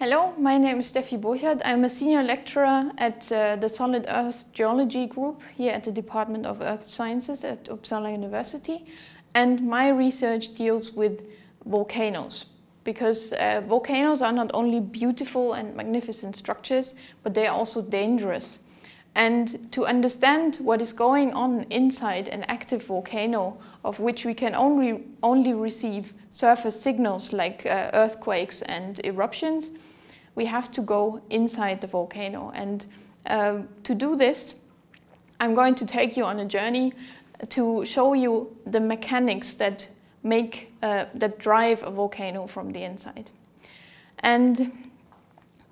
Hello, my name is Steffi Burchardt. I'm a senior lecturer at uh, the Solid Earth Geology group here at the Department of Earth Sciences at Uppsala University. And my research deals with volcanoes because uh, volcanoes are not only beautiful and magnificent structures, but they are also dangerous. And to understand what is going on inside an active volcano, of which we can only, only receive surface signals like uh, earthquakes and eruptions, we have to go inside the volcano. And uh, to do this, I'm going to take you on a journey to show you the mechanics that make, uh, that drive a volcano from the inside. And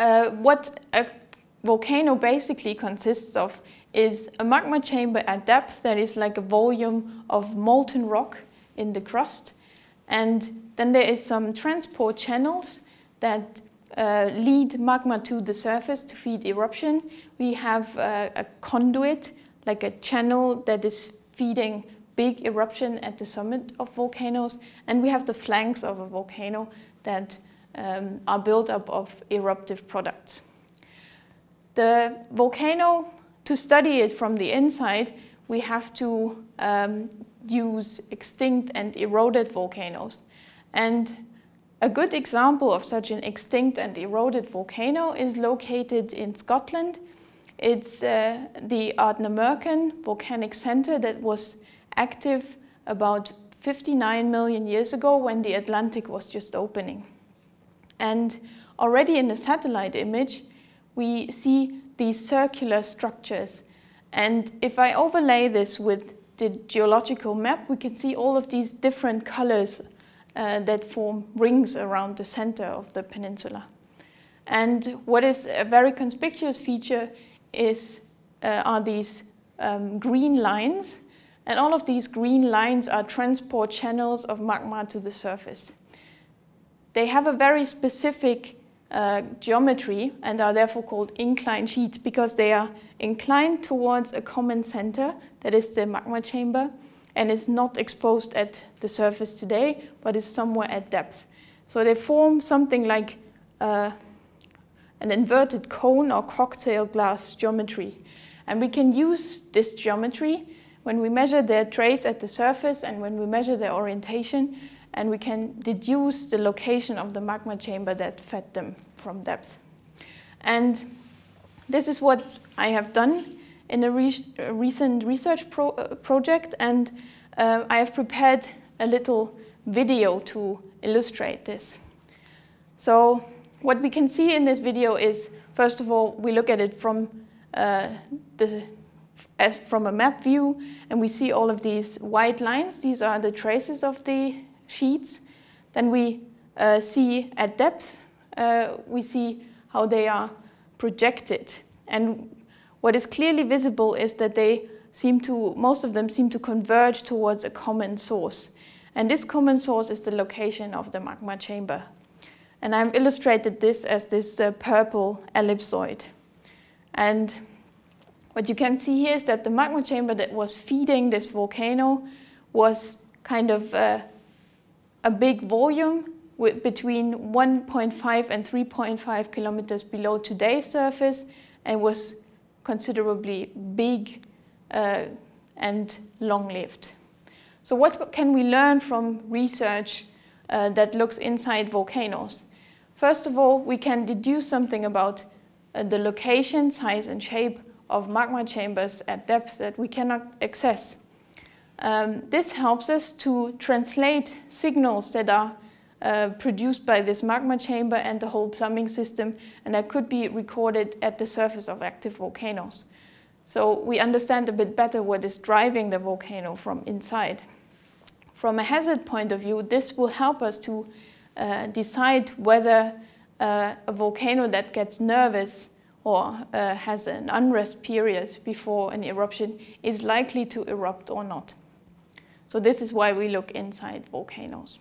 uh, what a volcano basically consists of is a magma chamber at depth that is like a volume of molten rock in the crust. And then there is some transport channels that uh, lead magma to the surface to feed eruption. We have uh, a conduit, like a channel that is feeding big eruption at the summit of volcanoes. And we have the flanks of a volcano that um, are built up of eruptive products. The volcano, to study it from the inside, we have to um, use extinct and eroded volcanoes. And a good example of such an extinct and eroded volcano is located in Scotland. It's uh, the Ardnamurchan volcanic center that was active about 59 million years ago when the Atlantic was just opening. And already in the satellite image, we see these circular structures. And if I overlay this with the geological map, we can see all of these different colors uh, that form rings around the center of the peninsula. And what is a very conspicuous feature is, uh, are these um, green lines. And all of these green lines are transport channels of magma to the surface. They have a very specific uh, geometry and are therefore called inclined sheets because they are inclined towards a common center, that is the magma chamber, and is not exposed at the surface today, but is somewhere at depth. So they form something like uh, an inverted cone or cocktail glass geometry. And we can use this geometry when we measure their trace at the surface and when we measure their orientation and we can deduce the location of the magma chamber that fed them from depth. And this is what I have done in a, re recent research pro uh, project and uh, I have prepared a little video to illustrate this. So what we can see in this video is, first of all, we look at it from uh, the from a map view, and we see all of these white lines. These are the traces of the sheets. Then we uh, see at depth, uh, we see how they are projected. And what is clearly visible is that they seem to, most of them seem to converge towards a common source. And this common source is the location of the magma chamber. And I've illustrated this as this uh, purple ellipsoid. And what you can see here is that the magma chamber that was feeding this volcano was kind of uh, a big volume between 1.5 and 3.5 kilometers below today's surface and was considerably big uh, and long-lived. So what can we learn from research uh, that looks inside volcanoes? First of all, we can deduce something about uh, the location, size and shape of magma chambers at depth that we cannot access. Um, this helps us to translate signals that are uh, produced by this magma chamber and the whole plumbing system and that could be recorded at the surface of active volcanoes. So we understand a bit better what is driving the volcano from inside. From a hazard point of view, this will help us to uh, decide whether uh, a volcano that gets nervous or uh, has an unrest period before an eruption is likely to erupt or not. So this is why we look inside volcanoes.